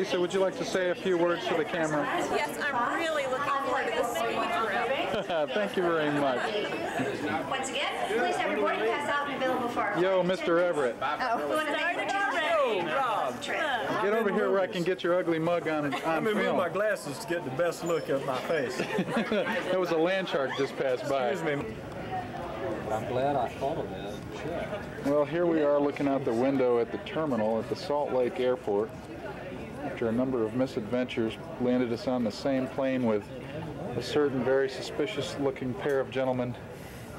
Lisa, would you like to say a few words to the camera? Yes, I'm really looking forward to this ski trip. Thank you very much. Once again, please have your boarding pass out and available for our Yo, Mr. Everett, We want to thank you Rob. get over here where I can get your ugly mug on, Let on me move my glasses to get the best look at my face. There was a land shark just passed by. Excuse me. I'm glad I thought of that. Shit. Well, here we are looking out the window at the terminal at the Salt Lake Airport. After a number of misadventures, landed us on the same plane with a certain very suspicious looking pair of gentlemen,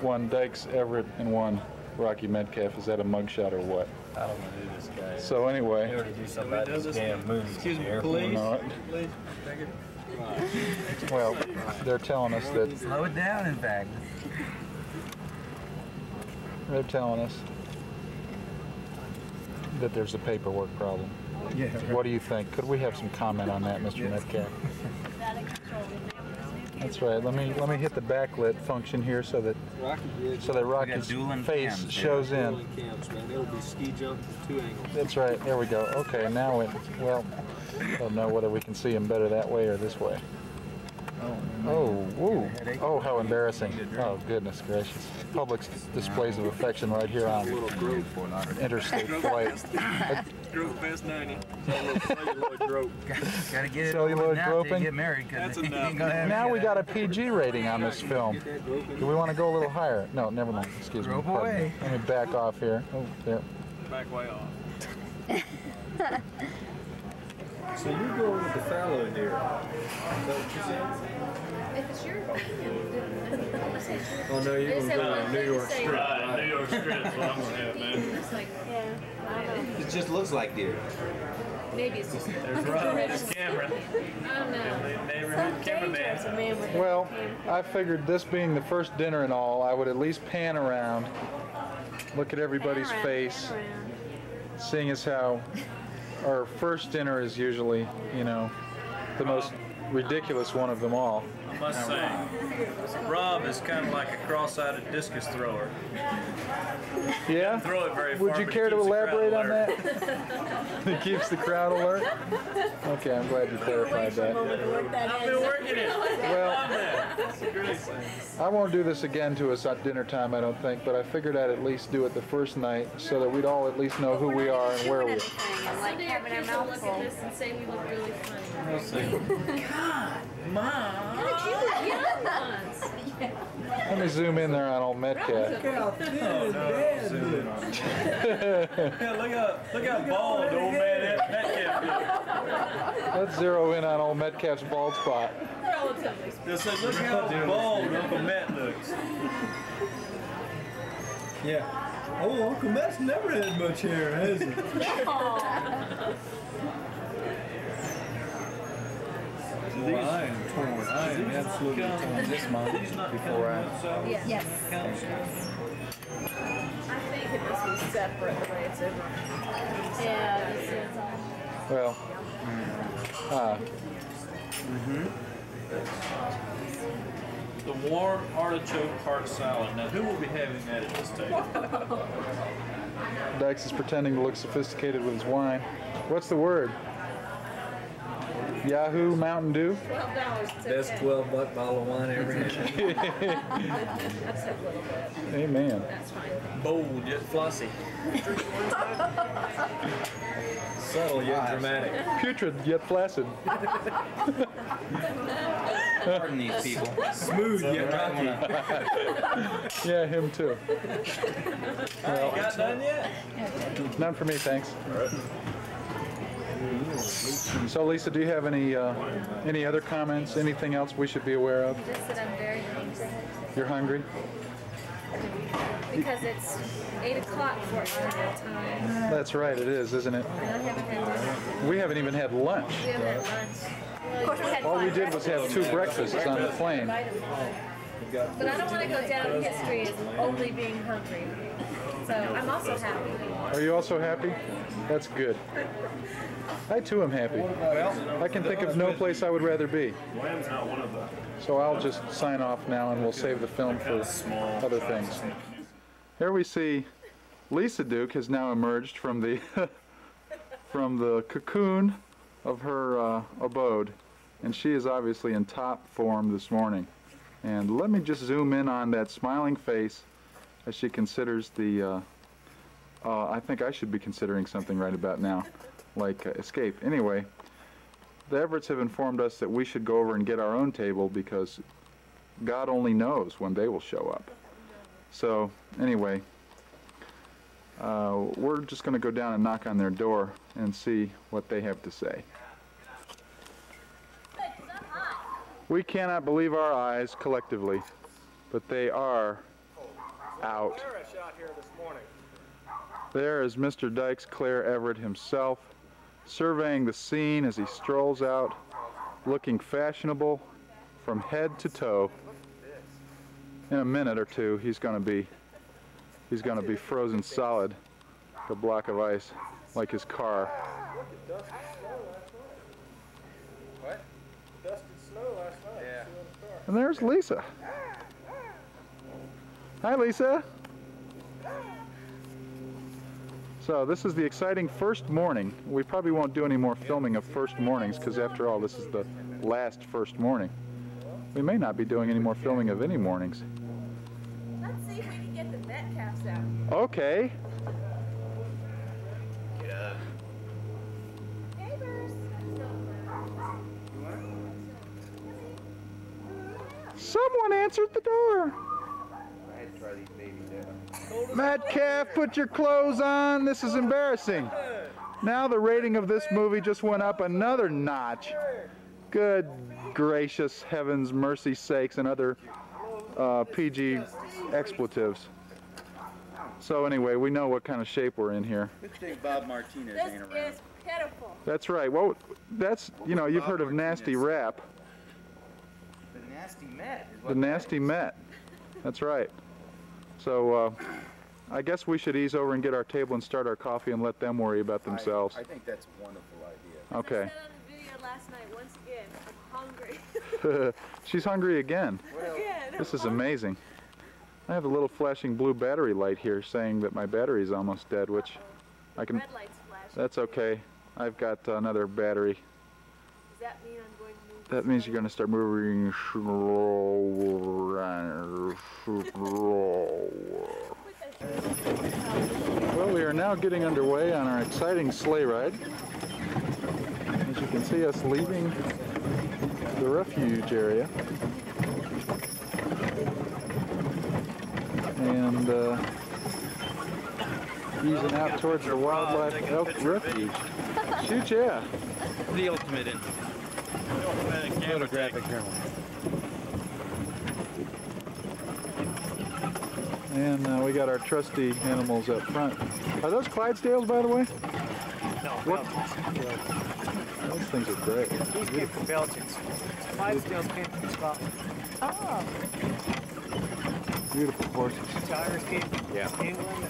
one Dykes Everett and one Rocky Metcalf. Is that a mugshot or what? I don't know who this guy is. So anyway, They already do something about this damn movie. Excuse me, Airport. please. know it. Please. well, they're telling us that Slow it down, in fact. they're telling us that there's a paperwork problem. Yeah. What do you think? Could we have some comment on that, Mr. Metcalf? That's right. Let me let me hit the backlit function here so that Rocky Ridge. so that We got Rocky's face cams here. shows in. Dueling cams. It'll be ski jump from two angles. That's right. There we go. Okay, now it. Well, I don't know whether we can see him better that way or this way. Oh, woo. Oh, how embarrassing. Oh, goodness gracious. Public displays of affection right here on Little grove for an interstate flight. Grove Fest 90. Celluloid grove. Gotta get it Celluloid now till groping? get married, That's enough. ain't gonna have Now we got a. PG rating on this film. Do we want to go a little higher? No, never mind. Excuse me. Grope away. Let me back off here. Oh, there. Back way off. So you're with the fallow deer. Is that what you said? If it's your oh. opinion, I say it's your Oh no, you're going have to one New York say. Strip. Right, New York Strip's what I'm gonna have, man. Like, yeah, I don't know. It just looks like deer. Maybe it's just. There's Rob and his camera. I don't know. Neighborhood cameraman. a man with Well, I figured this being the first dinner and all, I would at least pan around, look at everybody's face, seeing as how our first dinner is usually, you know, the most ridiculous one of them all. I must say, Rob is kind of like a cross-eyed discus thrower. Yeah? Throw it very Would far, you care to keeps the crowd elaborate on that? it keeps the crowd alert? Okay, I'm glad you clarified that. I've been working it. Well, On that. That's a great thing. I won't do this again to us at dinner time, I don't think, but I figured I'd at least do it the first night so that we'd all at least know who we are and where we are. Like Someday our having our kids mouth will look at this and say we look really funny. Let me zoom in there on old Metcalf. Oh, yeah, look how look how bald old man that, that kid Let's zero in on old Metcalf's bald spot. Relatively. is. Just say, look how bald Uncle Matt looks. Yeah. Oh, Uncle Matt's never had much hair, has he? Well, I am torn. I am absolutely torn this month before I. Yes. yes. I think it must be separate the way it's over. Yeah, all. Well, ah, The warm artichoke heart salad. Now, who will be having that at this table? Dax is pretending to look sophisticated with his wine. What's the word? Yahoo Mountain Dew? Twelve dollars. Best 12 buck bottle of wine ever had. That's a little bit. Amen. That's fine. Bold yet flossy. Subtle yet dramatic. Putrid yet flaccid. Pardon these people. Smooth yet rocky. Yeah, him too. Ain't got done yet? None for me, thanks. So Lisa, do you have any uh, any other comments? Anything else we should be aware of? Just that I'm very hungry You're hungry? because it's eight o'clock for our time. That's right, it is, isn't it? Haven't. We haven't even had lunch. We haven't had lunch. We had All we did was have two breakfasts on the plane. But I don't want to go down in history as only being hungry. So I'm also happy. Are you also happy? That's good. I too am happy. I can think of no place I would rather be. Lamb's not one of them. So I'll just sign off now and we'll save the film for other things. Here we see Lisa Duke has now emerged from the from the cocoon of her uh, abode, and she is obviously in top form this morning. And let me just zoom in on that smiling face as she considers the. Uh, uh, I think I should be considering something right about now, like uh, escape. Anyway, the Everetts have informed us that we should go over and get our own table because God only knows when they will show up. So, anyway, uh, we're just going to go down and knock on their door and see what they have to say. We cannot believe our eyes collectively, but they are out. There is Mr. Dykes Claire Everett himself, surveying the scene as he strolls out, looking fashionable from head to toe. In a minute or two, he's going to be he's going to be frozen solid, a block of ice, like his car. What? Dusted snow last night. Yeah. And there's Lisa. Hi, Lisa. So this is the exciting first morning. We probably won't do any more filming of first mornings because after all, this is the last first morning. We may not be doing any more filming of any mornings. Let's see if we can get the vet Metcalfs out. Okay. Someone answered the door. I had to try these babies out. Metcalf, put your clothes on. This is embarrassing. Now the rating of this movie just went up another notch. Good gracious heavens, mercy sakes, and other uh, PG expletives. So anyway, we know what kind of shape we're in here. Good thing Bob Martinez This ain't around. is pitiful. That's right. Well, that's, you know, you've heard of nasty rap. The nasty Met is what The nasty Met. That's right. So uh, I guess we should ease over and get our table and start our coffee and let them worry about themselves. I, I think that's a wonderful idea. Okay. I said on the video last night, once again, I'm hungry. She's hungry again. again. This is amazing. I have a little flashing blue battery light here saying that my battery is almost dead, which I can. Red lights flashing. That's okay. I've got another battery. Does that mean I'm going to move? That means you're going to start moving slow. Well, we are now getting underway on our exciting sleigh ride. As you can see us leaving the refuge area. And uh, easing out towards the wildlife elk refuge. Shoot, yeah. The ultimate in. Photographic camera. And uh, we got our trusty animals up front. Are those Clydesdales, by the way? No, What? Belgians. Those things are great. These came from Belgians. Clydesdales came from Scotland. Oh, Beautiful horses. Tigers came from Yeah. England.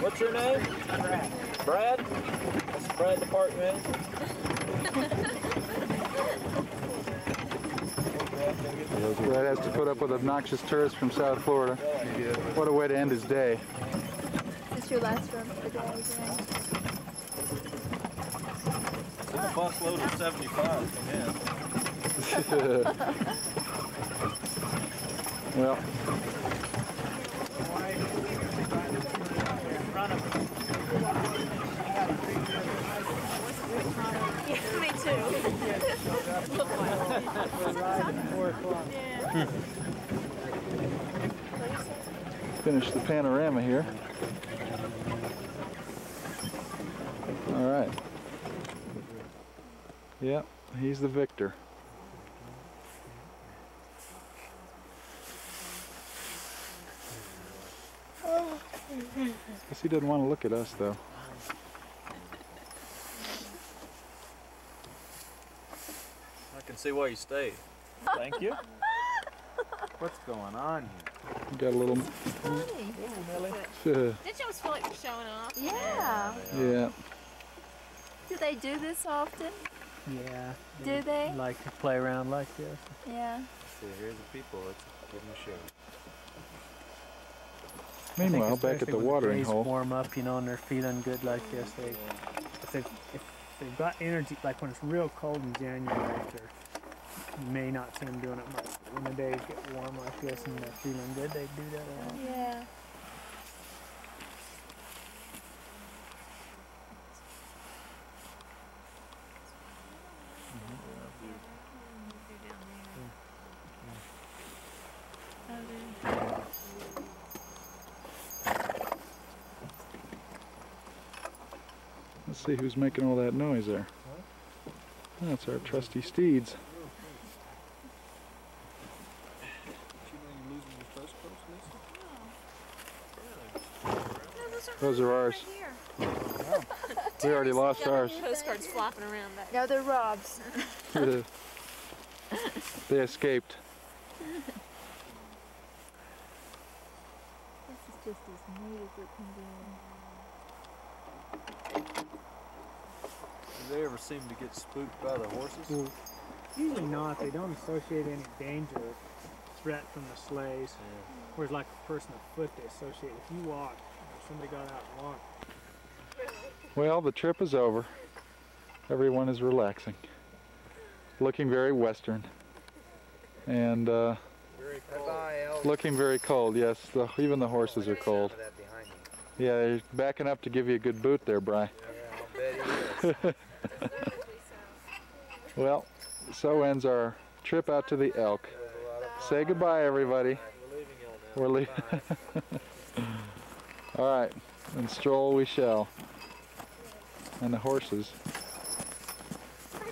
What's your name? Brad. Brad? That's Brad the park manager. Brad has to put up with obnoxious tourists from South Florida. What a way to end his day. is this your last run for the day? Jen? It's a bus load of 75 come in. Well, Yeah, me too. finish the panorama here. All right. Yep, he's the victor. Guess he doesn't want to look at us though. Can see why you stayed. Thank you. What's going on here? We got a little. Didn't you always feel like you're showing off? Yeah. yeah. Do they do this often? Yeah. Do they? Like to play around like this. Yeah. see, here's the people. Let's give them a show. I Meanwhile, back at the watering days hole, warm up, you know, and they're feeling good like this. They, if they've, if they've got energy, like when it's real cold in January, they're, you may not see them doing it much. But when the days get warm like this and they're feeling good, they do that a lot. Yeah. Mm-hmm. let's see who's making all that noise there. That's our trusty steeds. Those are ours. We already lost ours. Postcards flopping around back. No, they're Rob's. they escaped. This is just as neat as it can be. Do they ever seem to get spooked by the horses? Well, usually not. They don't associate any danger, threat from the sleighs. Whereas like a person afoot, they associate. If you walk, if somebody got out and walked, Well, the trip is over. Everyone is relaxing. Looking very western. And uh, Bye, Elf. looking very cold, yes. The, even the horses are cold. Some of that behind me. Yeah, they're backing up to give you a good boot there, Bry. Yeah, I'll bet he is. Well, so ends our trip out to the elk. Say goodbye, everybody. We're leaving. All right, and stroll we shall. And the horses.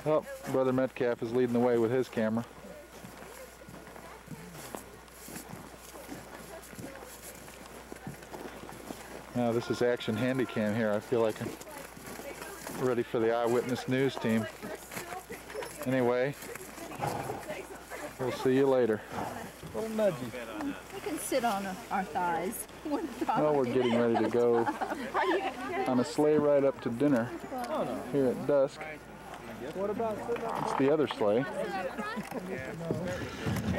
Oh, Brother Metcalf is leading the way with his camera. Now this is Action Handycam here. I feel like I'm ready for the eyewitness news team. Anyway, we'll see you later. Little nudgy. We can sit on our thighs. One. Well, we're getting ready to go on a sleigh ride up to dinner oh, here at dusk. what about? It's the other sleigh.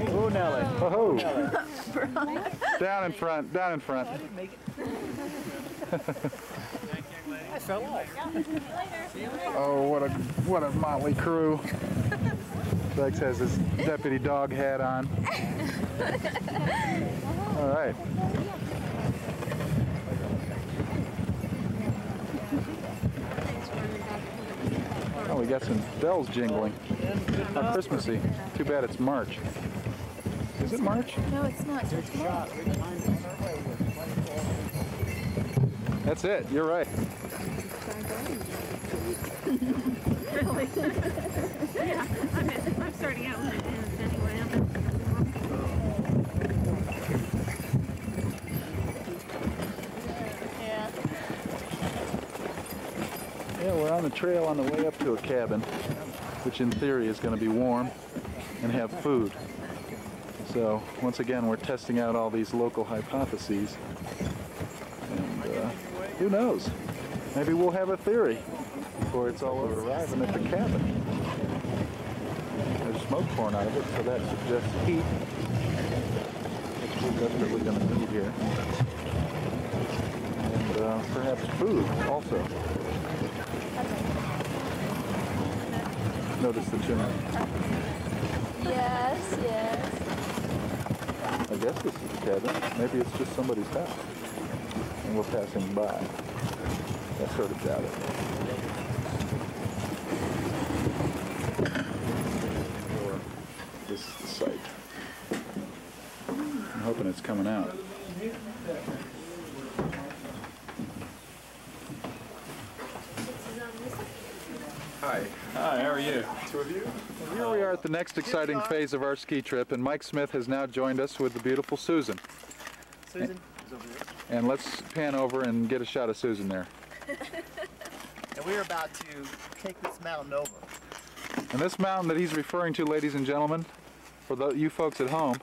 Oh, Nelly. Oh, down in front, down in front. I fell off. Oh, what a what a motley crew. Lex has his deputy dog hat on. All right. Oh, we got some bells jingling. How Christmassy. Too bad it's March. Is it March? No, it's not. It's tomorrow. That's it. You're right. Really? yeah, I'm, I'm starting out with it anyway. I'm Yeah. Yeah, we're on the trail on the way up to a cabin, which in theory is going to be warm and have food. So once again, we're testing out all these local hypotheses. And uh, who knows? Maybe we'll have a theory before it's all over arriving at the cabin. There's smoke pouring out of it, so that suggests heat, which we're desperately going to need here. And uh, perhaps food also. Notice the chimney. Yes, yes. I guess this is the cabin. Maybe it's just somebody's house. And we're passing by. I sort of doubt it. Or this is the site. I'm hoping it's coming out. Hi. Hi, how are you? Here we are at the next exciting phase of our ski trip, and Mike Smith has now joined us with the beautiful Susan. Susan. Is over here. And let's pan over and get a shot of Susan there. And we're about to take this mountain over. And this mountain that he's referring to, ladies and gentlemen, for the, you folks at home,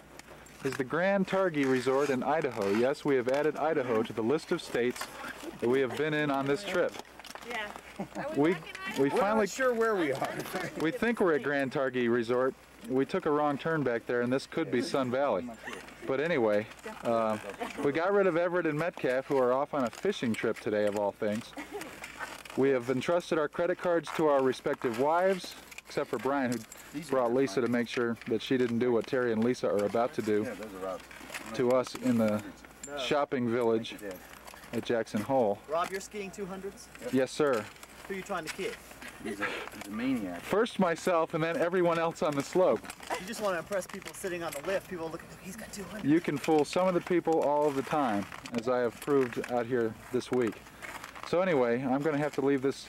is the Grand Targhee Resort in Idaho. Yes, we have added Idaho to the list of states that we have been in on this trip. Yeah. We we We're finally not sure where we are. we think we're at Grand Targhee Resort, we took a wrong turn back there, and this could be Sun Valley. But anyway, uh, we got rid of Everett and Metcalf, who are off on a fishing trip today, of all things. We have entrusted our credit cards to our respective wives, except for Bryan, who brought Lisa to make sure that she didn't do what Terry and Lisa are about to do to us in the shopping village at Jackson Hole. Rob, you're skiing 200s? Yes, sir. Who are you trying to kid? He's a, he's a maniac. First myself, and then everyone else on the slope. You just want to impress people sitting on the lift. People look, he's got 200. You can fool some of the people all of the time, as I have proved out here this week. So anyway, I'm going to have to leave this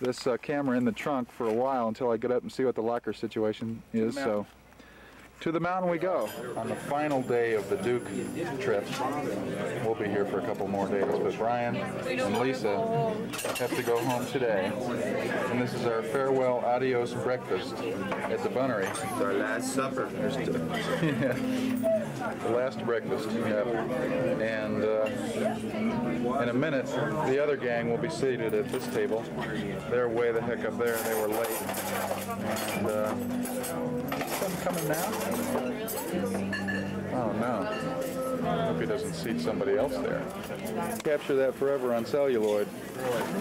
this uh, camera in the trunk for a while until I get up and see what the locker situation is. So to the mountain we go. On the final day of the Duke trip, we'll be here for a couple more days, but Bryan and Lisa have to go home today. And this is our farewell adios breakfast at the Bunnery. It's our last supper. yeah. The last breakfast, you have, And uh, in a minute, the other gang will be seated at this table. They're way the heck up there. and They were late. And uh, some coming now? Oh no. Hope he doesn't seat somebody else there. Capture that forever on celluloid.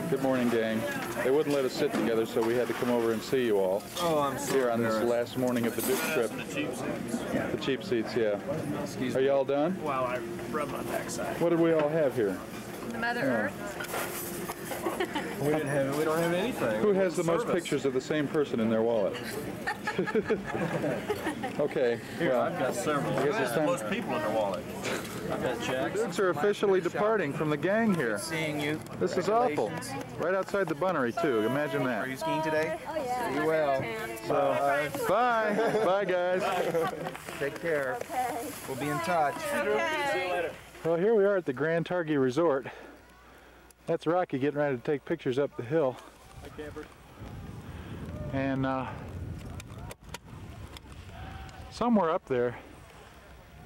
Good morning, gang. They wouldn't let us sit together, so we had to come over and see you all. Oh, I'm so Here on this last morning of the Duke trip. The cheap seats. The cheap seats, yeah. Are you all done? Wow, I rub my backside. What did we all have here? The Mother Earth. We didn't have. We don't have anything. Who has the most pictures of the same person in their wallet? okay. Here, well, I've got several. I guess it's time. Most people in their wallet. I've got checks. Dukes are officially departing from the gang here. Seeing you. This is awful. Right outside the bunnery too. Imagine that. Are you skiing today? Oh, yeah. You well. So, uh, bye. Bye, guys. Take care. Okay. We'll be in touch. See you later. Well, here we are at the Grand Targhee Resort. That's Rocky getting ready to take pictures up the hill. Hi, camper. And uh, somewhere up there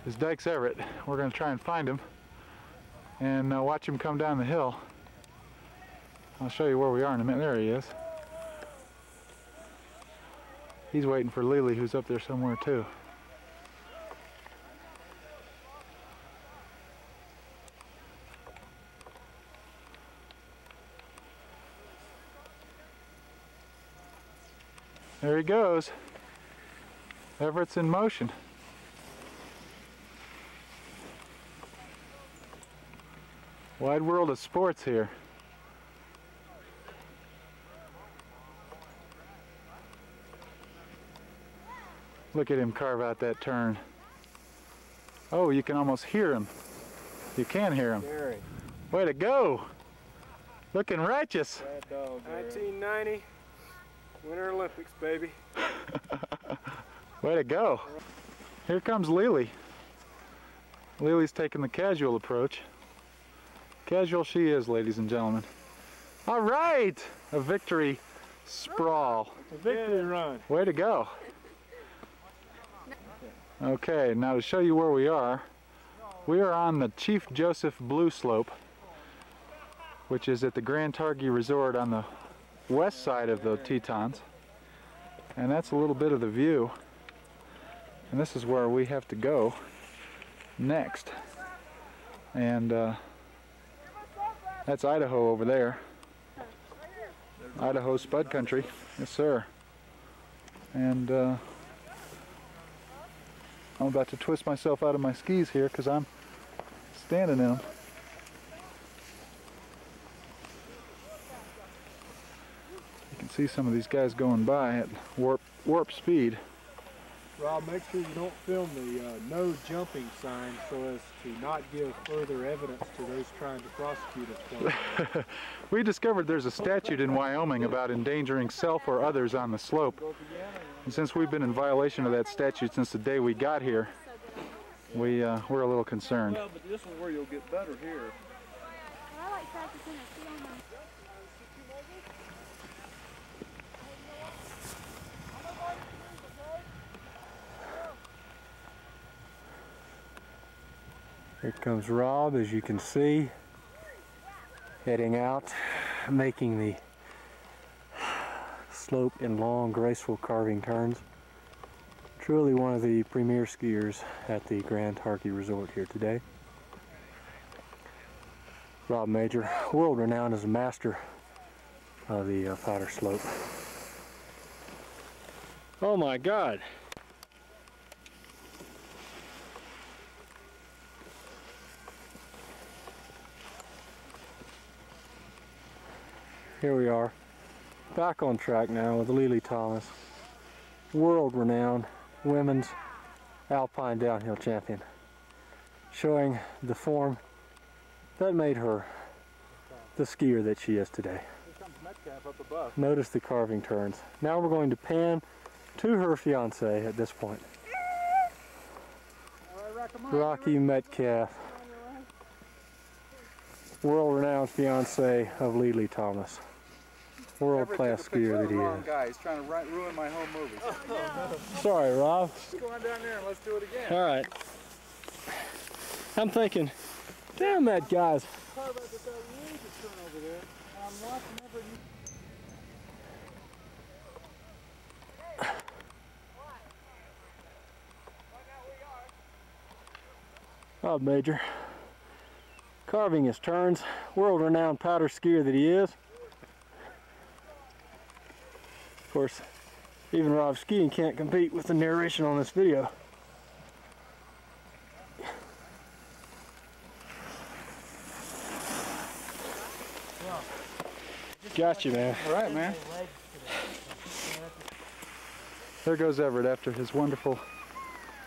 is Dykes Everett. We're going to try and find him and uh, watch him come down the hill. I'll show you where we are in a minute. There he is. He's waiting for Lili, who's up there somewhere too. There he goes. Everett's in motion. Wide world of sports here. Look at him carve out that turn. Oh, you can almost hear him. You can hear him. Way to go! Looking righteous. dog. 1990, Winter Olympics, baby. Way to go. Here comes Lili. Lili's taking the casual approach. Casual she is, ladies and gentlemen. All right, a victory sprawl. A victory run. Way to go. Okay, now to show you where we are, we are on the Chief Joseph Blue Slope, which is at the Grand Targhee Resort on the west side of the Tetons. And that's a little bit of the view. And this is where we have to go next. And uh, that's Idaho over there. Idaho Spud Country. Yes, sir. And uh, I'm about to twist myself out of my skis here because I'm standing in them. You can see some of these guys going by at warp warp speed. Rob, make sure you don't film the uh, no jumping sign so as to not give further evidence to those trying to prosecute us. for it. we discovered there's a statute in Wyoming about endangering self or others on the slope. And since we've been in violation of that statute since the day we got here, we, uh, we're a little concerned. Well, but this is where you'll get better here. I like practicing at Here comes Rob, as you can see, heading out, making the slope in long, graceful carving turns. Truly one of the premier skiers at the Grand Targhee Resort here today. Rob Major, world renowned as a master of the uh, powder slope. Oh my God. Here we are, back on track now with Lili Thomas, world-renowned women's alpine downhill champion, showing the form that made her the skier that she is today. Notice the carving turns. Now we're going to pan to her fiance at this point. Rocky Metcalf, world-renowned fiance of Lili Thomas. World-class skier that he Wrong is. guy. He's trying to ru- ruin my home movie. Sorry, Rob. Just go on down there and let's do it again. All right. I'm thinking, damn that guy's. Rob um, oh, Major, carving his turns, world-renowned powder skier that he is. Of course, even Rob skiing can't compete with the narration on this video. Got you, man. All right, man. There goes Everett after his wonderful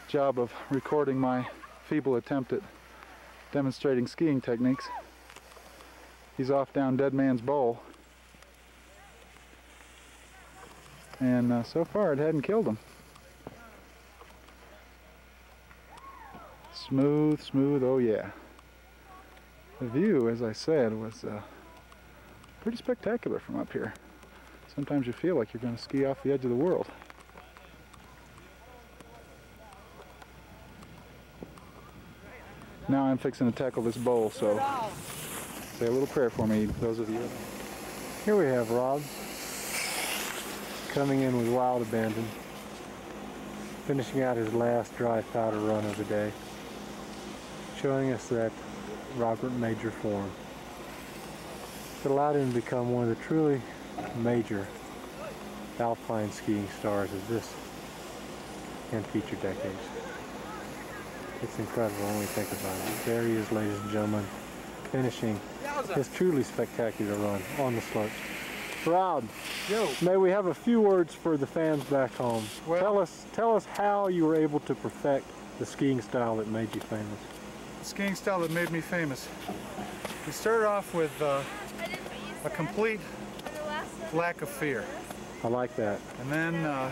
job of recording my feeble attempt at demonstrating skiing techniques. He's off down Dead Man's Bowl. And uh, so far it hadn't killed him. Smooth, smooth, oh yeah. The view, as I said, was uh, pretty spectacular from up here. Sometimes you feel like you're going to ski off the edge of the world. Now I'm fixing to tackle this bowl, so say a little prayer for me, those of you. Here we have Rob coming in with wild abandon, finishing out his last dry powder run of the day, showing us that Robert Major form that allowed him to become one of the truly major alpine skiing stars of this and future decades. It's incredible when we think about it. There he is, ladies and gentlemen, finishing his truly spectacular run on the slopes. Rob, may we have a few words for the fans back home? tell us, tell us how you were able to perfect the skiing style that made you famous. The skiing style that made me famous. We started off with uh, a complete lack of fear. I like that. And then uh,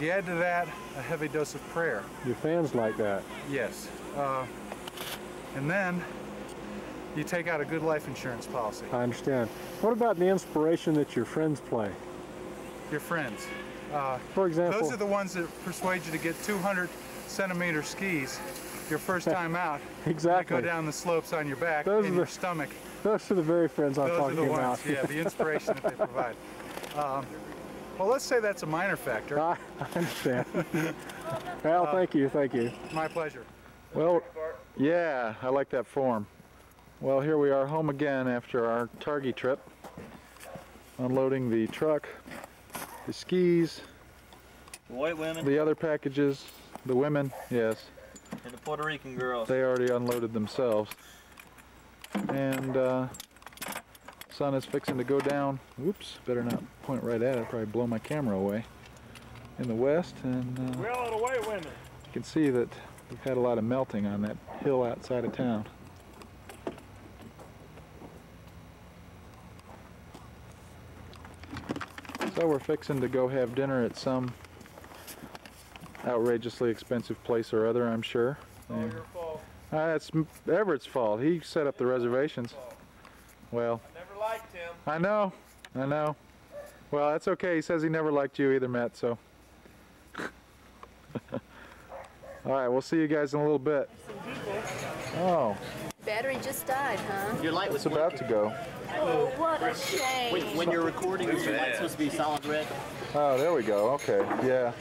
you add to that a heavy dose of prayer. Your fans like that. Yes. Uh, and then you take out a good life insurance policy. I understand. What about the inspiration that your friends play? Your friends. Uh, For example- those are the ones that persuade you to get 200 centimeter skis your first time out. Exactly. You go down the slopes on your back Those and are your the- stomach. Those are the very friends I'm Those are talking the ones, about. yeah, the inspiration that they provide. Um, well, let's say that's a minor factor. I understand. well, thank you, thank you. My pleasure. Well, yeah, I like that form. Well, here we are home again after our Targhee trip. Unloading the truck, the skis, the White women the other packages, the women, yes, and the Puerto Rican girls. they already unloaded themselves. And uh, sun is fixing to go down. Oops, better not point right at it, probably blow my camera away. In the west, and uh, Well, out of the way, women. you can see that we've had a lot of melting on that hill outside of town. So we're fixing to go have dinner at some outrageously expensive place or other, I'm sure. And- Uh, it's Everett's fault. He set up the reservations. Well, Never liked him. I know, I know. Well, that's okay. He says he never liked you either, Matt, so. All right, we'll see you guys in a little bit. Oh, Battery just died, huh? Your light was it's about to go. Oh, what a shame. When, when you're recording, is your light supposed to be solid red? Oh, there we go. Okay, yeah.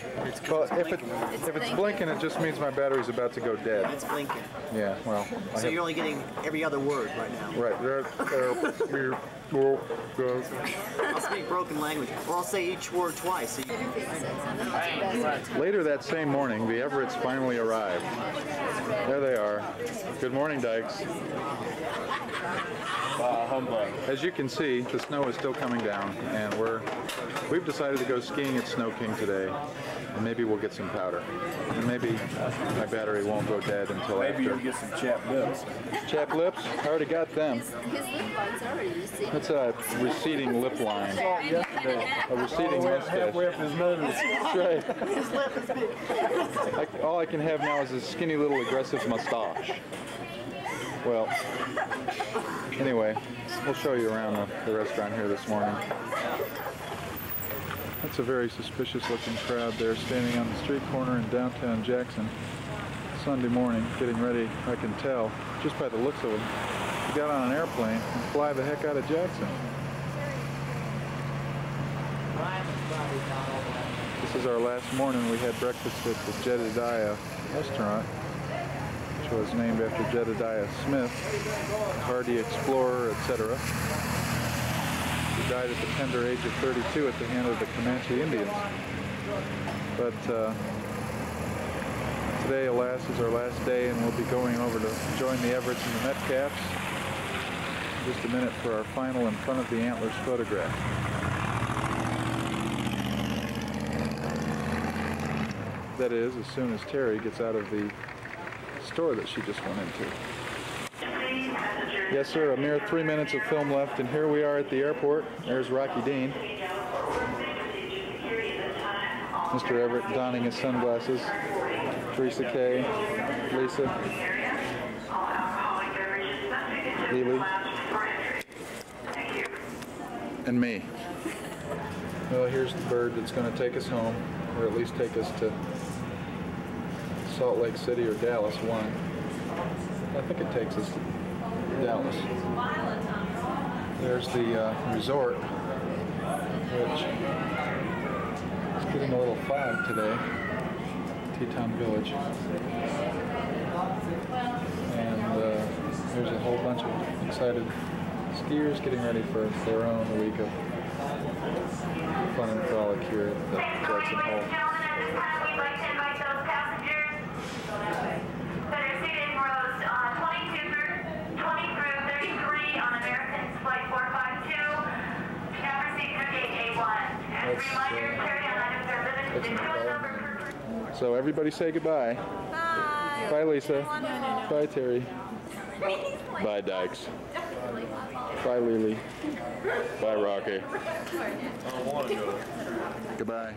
Well, if it if it's blinking. blinking, it just means my battery's about to go dead. It's blinking. Yeah. Well. So have- you're only getting every other word right now. Right. There, there, we're- we'll go. I'll speak broken language. Or I'll say each word twice. So you Later that same morning, the Everetts finally arrived. There they are. Good morning, Dykes. Ah, As you can see, the snow is still coming down, and we're we've decided to go skiing at Snow King today. And maybe we'll get some powder, and maybe my battery won't go dead until Maybe after. you'll get some chapped lips. Chap lips? I already got them. His lip line's already, you see? That's a receding lip line. A receding mustache. Halfway up his nose. That's right. I, all I can have now is a skinny little aggressive mustache. Well, anyway, we'll show you around the, the restaurant here this morning. That's a very suspicious looking crowd there standing on the street corner in downtown Jackson Sunday morning, getting ready, I can tell, just by the looks of them, to get on an airplane and fly the heck out of Jackson. This is our last morning. We had breakfast at the Jedediah restaurant, which was named after Jedediah Smith, hardy explorer, etc. He died at the tender age of 32 at the hand of the Comanche Indians. But uh, today, alas, is our last day, and we'll be going over to join the Everetts and the Metcalfs just a minute for our final in front of the antlers photograph. That is, as soon as Terry gets out of the store that she just went into. Yes, sir, a mere three minutes of film left, and here we are at the airport. There's Rocky Dean. Mr. Everett donning his sunglasses. Teresa Kay, Lisa, Lili, and me. Well, here's the bird that's going to take us home, or at least take us to Salt Lake City or Dallas, one. I think it takes us Dallas. There's the uh, resort, which is getting a little fog today, Teton Village. And uh, there's a whole bunch of excited skiers getting ready for their own week of fun and frolic here at the Jackson Hole. That's incredible. Uh, so everybody say goodbye. Bye. Bye, Lisa. No, no, no. Bye, Terry. Bye, Dykes. Bye, Lili. Bye, Rocky. Goodbye.